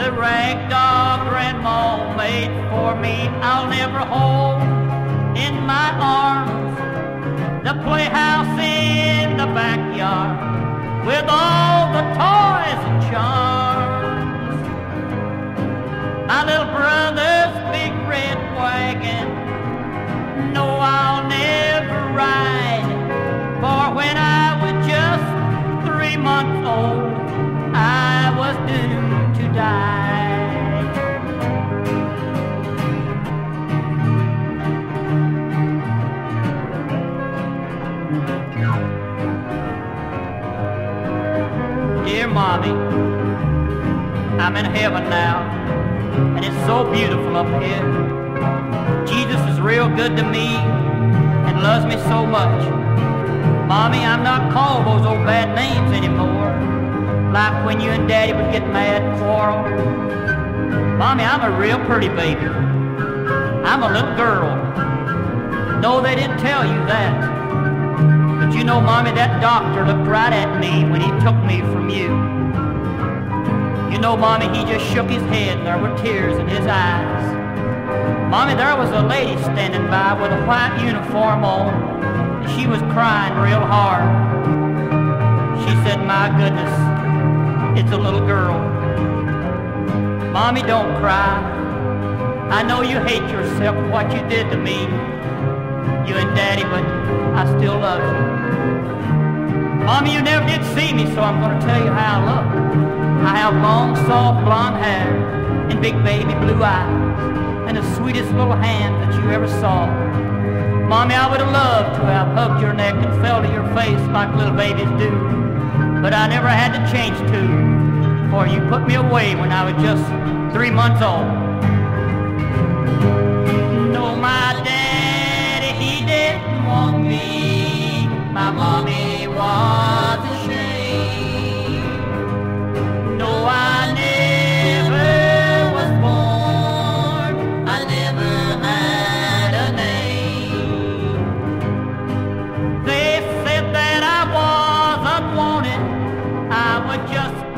the rag doll grandma made for me. I'll never hold in my arms the playhouse in the backyard with all the toys and charms. My little brother Dear Mommy, I'm in heaven now, and it's so beautiful up here. Jesus is real good to me and loves me so much. Mommy, I'm not called those old bad names anymore, like when you and Daddy would get mad and quarrel. Mommy, I'm a real pretty baby. I'm a little girl. No, they didn't tell you that. But you know, Mommy, that doctor looked right at me when he took me from you. You know, Mommy, he just shook his head and there were tears in his eyes. Mommy, there was a lady standing by with a white uniform on. And she was crying real hard. She said, my goodness, it's a little girl. Mommy, don't cry. I know you hate yourself for what you did to me. You and Daddy, but I still love you. Mommy, you never did see me, so I'm going to tell you how I look. I have long, soft blonde hair and big baby blue eyes and the sweetest little hand that you ever saw. Mommy, I would have loved to have hugged your neck and fell to your face like little babies do. But I never had to change to, for you put me away when I was just three months old. I just